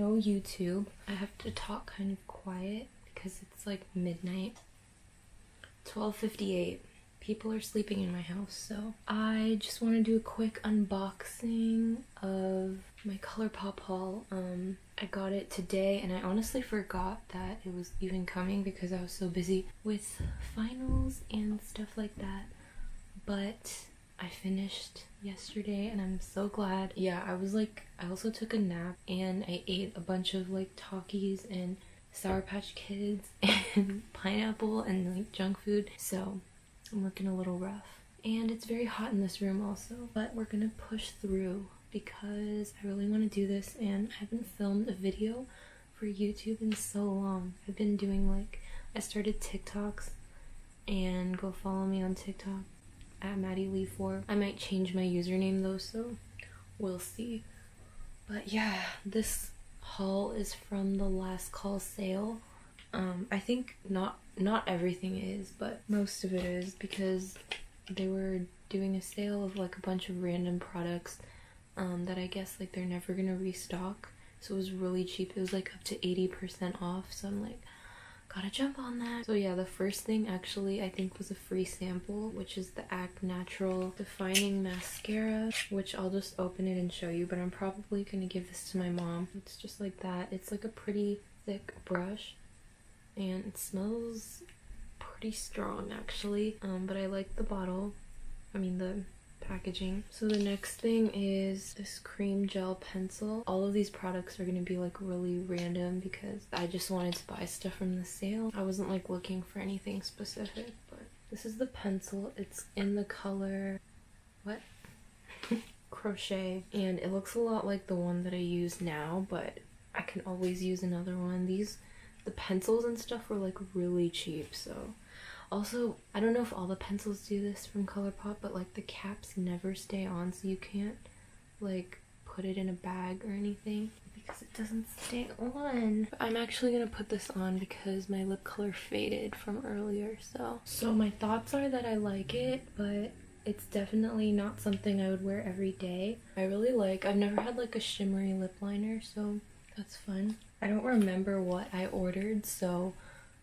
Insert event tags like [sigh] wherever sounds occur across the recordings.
no YouTube. I have to talk kind of quiet because it's like midnight. 12:58. People are sleeping in my house, so I just want to do a quick unboxing of my ColourPop haul. Um, I got it today, and I honestly forgot that it was even coming because I was so busy with finals and stuff like that. But I finished yesterday and I'm so glad. Yeah, I was like, I also took a nap and I ate a bunch of like Takis and Sour Patch Kids [laughs] and pineapple and like junk food. So I'm looking a little rough. And it's very hot in this room also, but we're gonna push through because I really want to do this and I haven't filmed a video for YouTube in so long. I've been doing like, I started TikToks and go follow me on TikTok at Maddy Lee 4. I might change my username though, so we'll see. But yeah, this haul is from the last call sale. Um, I think not not everything is, but most of it is because they were doing a sale of like a bunch of random products um, that I guess like they're never gonna restock. So it was really cheap. It was like up to 80% off. So I'm like, gotta jump on that. So yeah, the first thing actually I think was a free sample, which is the Act Natural Defining Mascara, which I'll just open it and show you, but I'm probably gonna give this to my mom. It's just like that. It's like a pretty thick brush and it smells pretty strong actually, um, but I like the bottle. I mean the packaging. So the next thing is this cream gel pencil. All of these products are gonna be like really random because I just wanted to buy stuff from the sale. I wasn't like looking for anything specific, but this is the pencil. It's in the color, what? [laughs] Crochet. And it looks a lot like the one that I use now, but I can always use another one. These, the pencils and stuff were like really cheap, so also, I don't know if all the pencils do this from ColourPop, but like the caps never stay on, so you can't like put it in a bag or anything because it doesn't stay on. I'm actually gonna put this on because my lip color faded from earlier, so. So my thoughts are that I like it, but it's definitely not something I would wear every day. I really like, I've never had like a shimmery lip liner, so that's fun. I don't remember what I ordered, so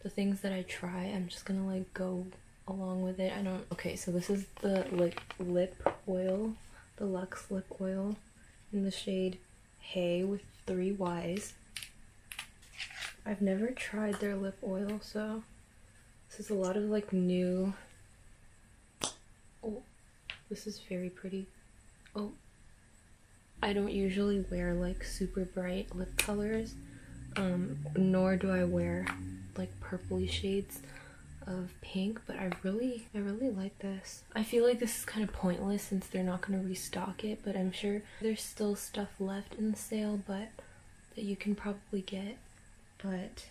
the things that I try, I'm just gonna like go along with it. I don't. Okay, so this is the like lip oil, the Lux lip oil in the shade Hey with three Y's. I've never tried their lip oil, so this is a lot of like new. Oh, this is very pretty. Oh, I don't usually wear like super bright lip colors, um, nor do I wear like purpley shades of pink but I really I really like this. I feel like this is kind of pointless since they're not going to restock it but I'm sure there's still stuff left in the sale but that you can probably get but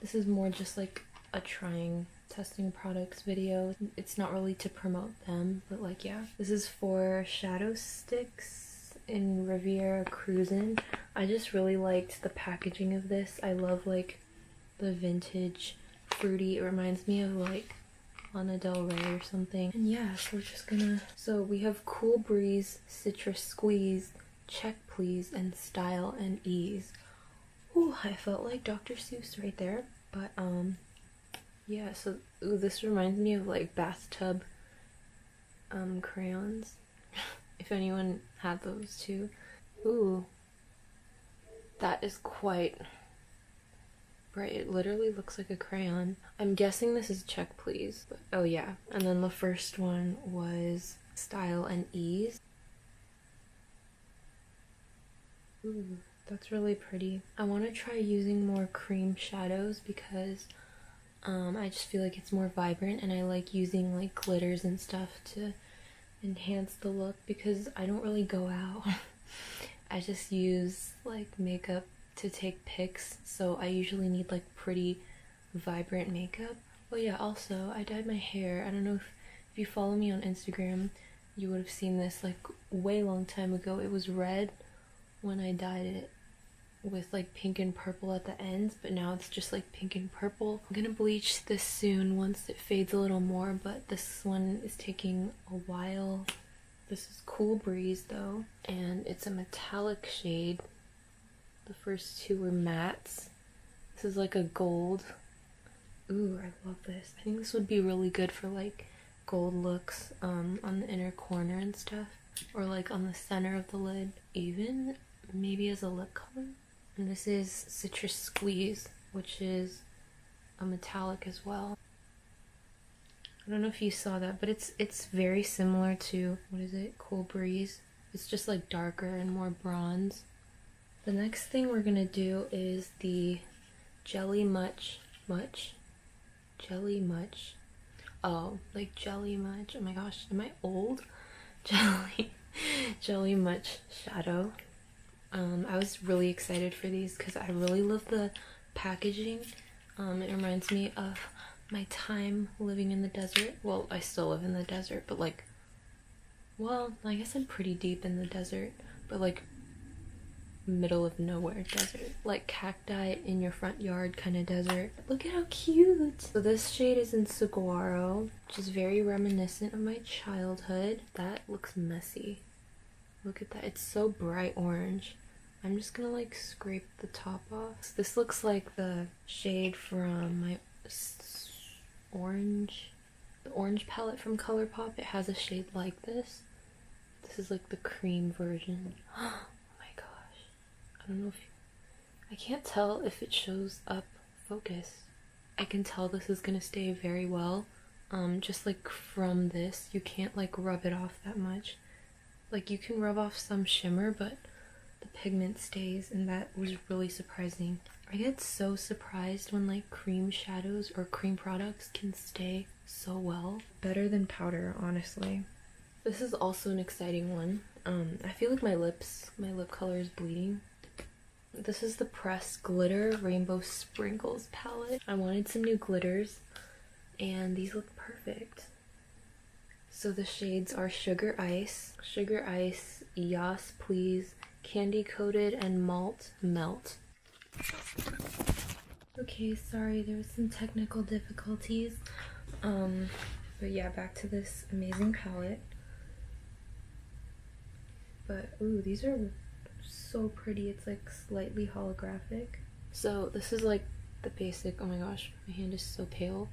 this is more just like a trying testing products video. It's not really to promote them but like yeah. This is for shadow sticks in Riviera Cruisin'. I just really liked the packaging of this. I love like the vintage fruity. It reminds me of like Lana Del Rey or something. And yeah, so we're just gonna. So we have Cool Breeze, Citrus Squeeze, Check Please, and Style and Ease. Ooh, I felt like Dr. Seuss right there. But um, yeah. So ooh, this reminds me of like bathtub um crayons. [laughs] if anyone had those too. Ooh, that is quite Right, it literally looks like a crayon. I'm guessing this is check please. But, oh yeah. And then the first one was style and ease. Ooh, that's really pretty. I want to try using more cream shadows because um, I just feel like it's more vibrant and I like using like glitters and stuff to enhance the look because I don't really go out. [laughs] I just use like makeup to take pics, so I usually need like pretty vibrant makeup. Oh yeah, also I dyed my hair. I don't know if, if you follow me on Instagram, you would have seen this like way long time ago. It was red when I dyed it with like pink and purple at the ends, but now it's just like pink and purple. I'm gonna bleach this soon once it fades a little more, but this one is taking a while. This is Cool Breeze though, and it's a metallic shade The first two were mattes. This is like a gold. Ooh, I love this. I think this would be really good for like gold looks um, on the inner corner and stuff. Or like on the center of the lid. Even maybe as a lip color. And this is Citrus Squeeze, which is a metallic as well. I don't know if you saw that, but it's it's very similar to what is it? Cool Breeze. It's just like darker and more bronze. The next thing we're gonna do is the Jelly Much Much Jelly Much. Oh, like Jelly Much. Oh my gosh, am I old? [laughs] Jelly Jelly Much Shadow. Um, I was really excited for these because I really love the packaging. Um, it reminds me of my time living in the desert. Well, I still live in the desert, but like, well, I guess I'm pretty deep in the desert, but like middle of nowhere desert, like cacti in your front yard kind of desert. Look at how cute! So this shade is in Saguaro, which is very reminiscent of my childhood. That looks messy. Look at that, it's so bright orange. I'm just gonna like scrape the top off. This looks like the shade from my orange, the orange palette from ColourPop. It has a shade like this. This is like the cream version. [gasps] Oh my gosh. I don't know if you, I can't tell if it shows up focus. I can tell this is gonna stay very well. Um, just like from this, you can't like rub it off that much. Like you can rub off some shimmer, but the pigment stays, and that was really surprising. I get so surprised when like cream shadows or cream products can stay so well. Better than powder, honestly. This is also an exciting one. Um, I feel like my lips, my lip color is bleeding. This is the Press Glitter Rainbow Sprinkles palette. I wanted some new glitters, and these look perfect. So the shades are Sugar Ice, Sugar Ice, Yas Please, Candy Coated, and Malt Melt. Okay, sorry, there was some technical difficulties. Um, but yeah, back to this amazing palette. But, ooh, these are so pretty. It's like slightly holographic. So this is like the basic, oh my gosh, my hand is so pale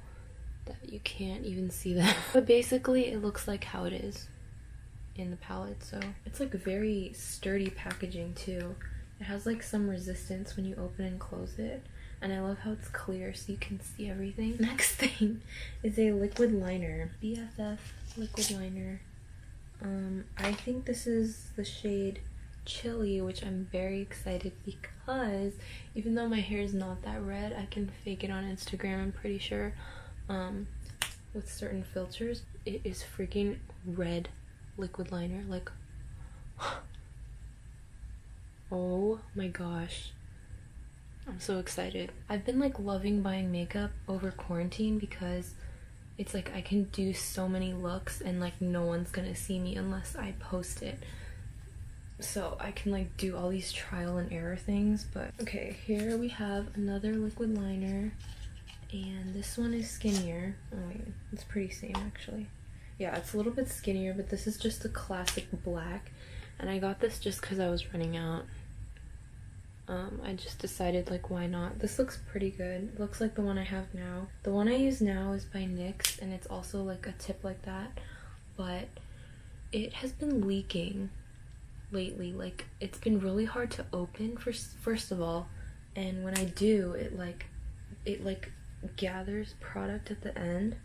that you can't even see that. [laughs] but basically it looks like how it is in the palette. So it's like very sturdy packaging too. It has like some resistance when you open and close it. And I love how it's clear so you can see everything. [laughs] Next thing is a liquid liner. BFF liquid liner. Um, I think this is the shade Chili, which I'm very excited because even though my hair is not that red, I can fake it on Instagram, I'm pretty sure, um, with certain filters. It is freaking red liquid liner. Like, oh my gosh. I'm so excited. I've been like loving buying makeup over quarantine because it's like I can do so many looks and like no one's gonna see me unless I post it. So I can like do all these trial and error things. But okay, here we have another liquid liner. And this one is skinnier. Oh wait, it's pretty same actually. Yeah, it's a little bit skinnier, but this is just a classic black. And I got this just because I was running out. Um, I just decided like why not. This looks pretty good. It looks like the one I have now. The one I use now is by NYX and it's also like a tip like that. But it has been leaking lately. Like it's been really hard to open first first of all. And when I do, it like it like gathers product at the end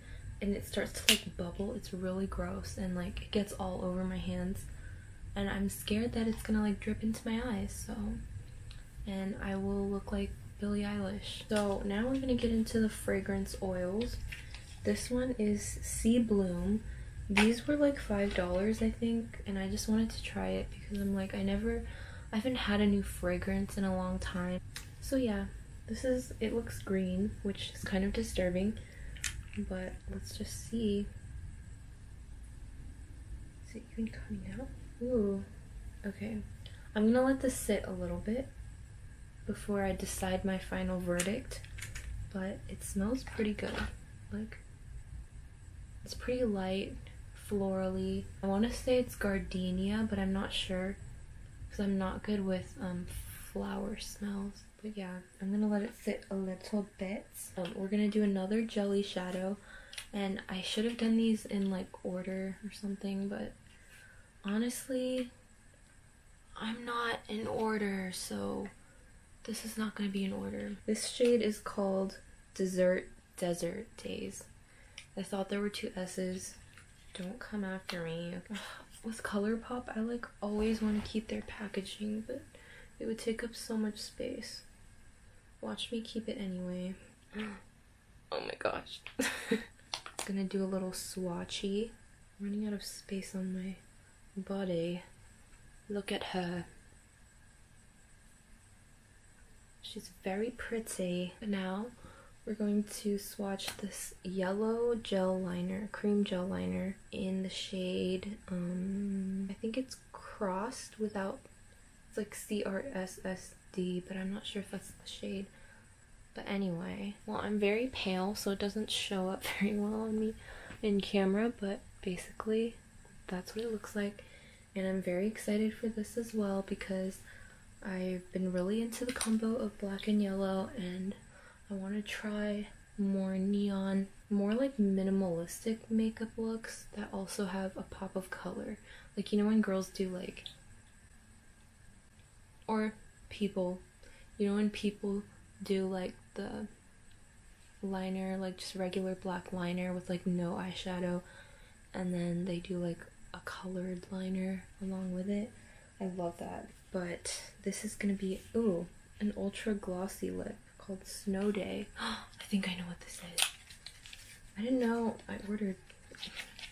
and it starts to like bubble. It's really gross and like it gets all over my hands. And I'm scared that it's gonna like drip into my eyes, so and I will look like Billie Eilish. So now we're gonna get into the fragrance oils. This one is Sea Bloom. These were like five dollars I think, and I just wanted to try it because I'm like I never I haven't had a new fragrance in a long time. So yeah, this is it looks green, which is kind of disturbing but let's just see. Is it even coming out? Ooh, okay. I'm gonna let this sit a little bit before I decide my final verdict, but it smells pretty good. Like, it's pretty light, florally. I want to say it's gardenia, but I'm not sure because I'm not good with um, flower smells. But yeah, I'm gonna let it sit a little bit. Um, we're gonna do another jelly shadow. And I should have done these in like order or something, but honestly, I'm not in order, so this is not gonna be in order. This shade is called Dessert Desert Days. I thought there were two S's. Don't come after me. [sighs] With ColourPop, I like always want to keep their packaging, but it would take up so much space. Watch me keep it anyway. [gasps] Oh my gosh. [laughs] Gonna do a little swatchy. Running out of space on my body. Look at her. She's very pretty. Now we're going to swatch this yellow gel liner, cream gel liner in the shade, um, I think it's crossed without, it's like CRSSD, but I'm not sure if that's the shade. But anyway, well, I'm very pale, so it doesn't show up [laughs] very well on me in camera, but basically, that's what it looks like. And I'm very excited for this as well because I've been really into the combo of black and yellow, and I want to try more neon, more like minimalistic makeup looks that also have a pop of color. Like, you know, when girls do like, or people, you know, when people do like the liner, like just regular black liner with like no eyeshadow, and then they do like a colored liner along with it. I love that. But this is gonna be, ooh, an ultra glossy lip called Snow Day. [gasps] I think I know what this is. I didn't know I ordered.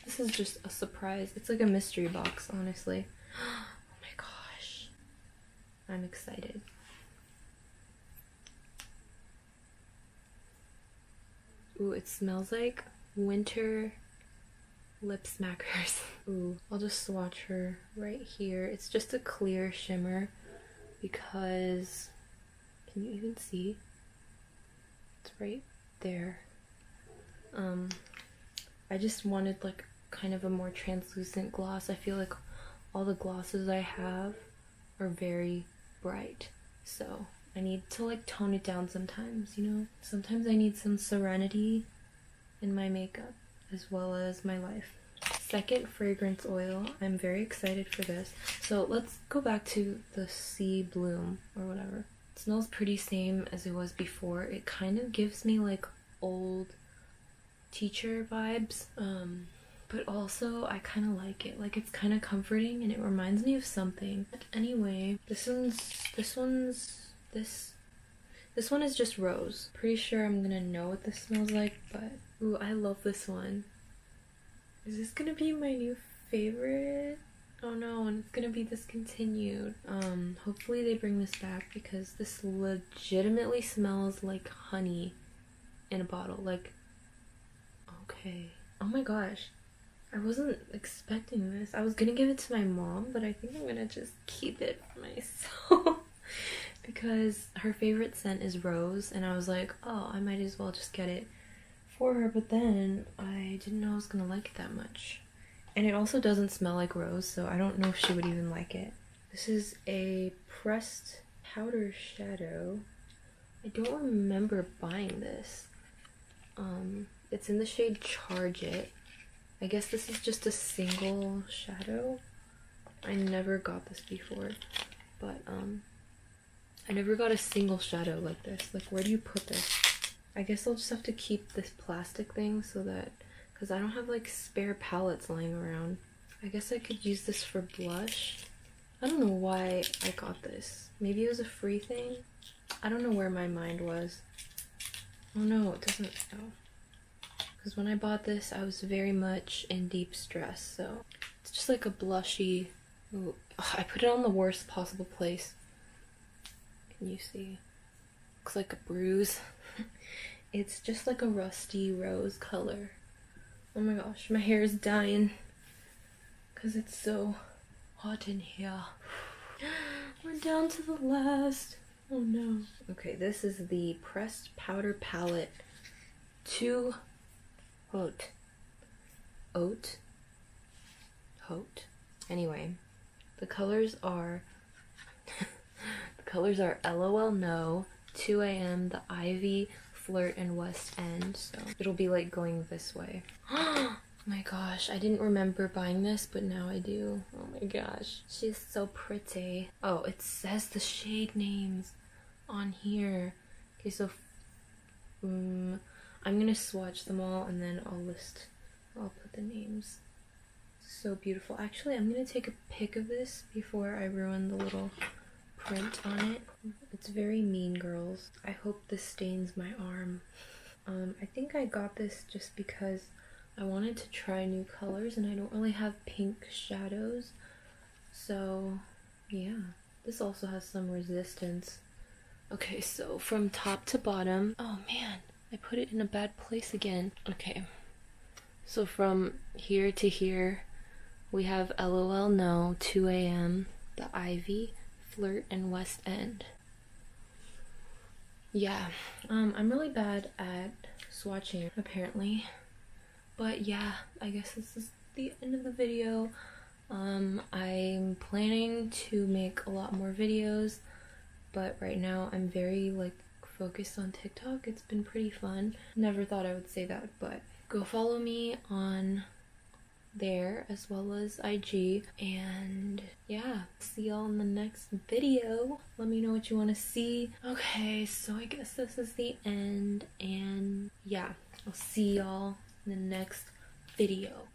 This is just a surprise. It's like a mystery box, honestly. [gasps] Oh my gosh. I'm excited. Ooh, it smells like winter lip smackers. Ooh, I'll just swatch her right here. It's just a clear shimmer because, can you even see? It's right there. Um, I just wanted like kind of a more translucent gloss. I feel like all the glosses I have are very bright. So I need to like tone it down sometimes, you know? Sometimes I need some serenity in my makeup as well as my life. Second fragrance oil. I'm very excited for this. So let's go back to the Sea Bloom or whatever. It smells pretty same as it was before. It kind of gives me like old teacher vibes. Um, but also I kind of like it. Like it's kind of comforting and it reminds me of something. But Anyway, this one's this one's this this one is just rose. Pretty sure I'm gonna know what this smells like, but ooh, I love this one. Is this gonna be my new favorite? Oh no, and it's gonna be discontinued. Um, hopefully they bring this back because this legitimately smells like honey in a bottle. Like, okay. Oh my gosh. I wasn't expecting this. I was gonna give it to my mom, but I think I'm gonna just keep it for myself [laughs] because her favorite scent is rose, and I was like, oh, I might as well just get it for her. But then I didn't know I was gonna like it that much, and it also doesn't smell like rose, so I don't know if she would even like it. This is a pressed powder shadow. I don't remember buying this. Um, it's in the shade Charge It. I guess this is just a single shadow. I never got this before, but um, I never got a single shadow like this. Like, where do you put this? I guess I'll just have to keep this plastic thing so that, because I don't have like spare palettes lying around. I guess I could use this for blush. I don't know why I got this. Maybe it was a free thing. I don't know where my mind was. Oh no, it doesn't. Oh. Because when I bought this, I was very much in deep stress. So it's just like a blushy. Ooh, I put it on the worst possible place. You see? Looks like a bruise. [laughs] it's just like a rusty rose color. Oh my gosh, my hair is dying. Because it's so hot in here. [gasps] We're down to the last. Oh no. Okay, this is the pressed powder palette to oat. Oat. Oat. Anyway, the colors are [laughs] colors are LOL No, 2 a.m., The Ivy, Flirt, and West End. So it'll be like going this way. [gasps] Oh my gosh, I didn't remember buying this, but now I do. Oh my gosh, she's so pretty. Oh, it says the shade names on here. Okay, so um, I'm gonna swatch them all and then I'll list, I'll put the names. So beautiful. Actually, I'm gonna take a pic of this before I ruin the little print on it. It's very mean girls. I hope this stains my arm. Um, I think I got this just because I wanted to try new colors and I don't really have pink shadows. So yeah, this also has some resistance. Okay, so from top to bottom, oh man, I put it in a bad place again. Okay, so from here to here, we have LOL No, 2 a.m., The Ivy, Flirt, and West End. Yeah, um, I'm really bad at swatching, apparently. But yeah, I guess this is the end of the video. Um, I'm planning to make a lot more videos, but right now I'm very like focused on TikTok. It's been pretty fun. Never thought I would say that, but go follow me on there as well as IG. And yeah, see y'all in the next video. Let me know what you want to see. Okay, so I guess this is the end. And yeah, I'll see y'all in the next video.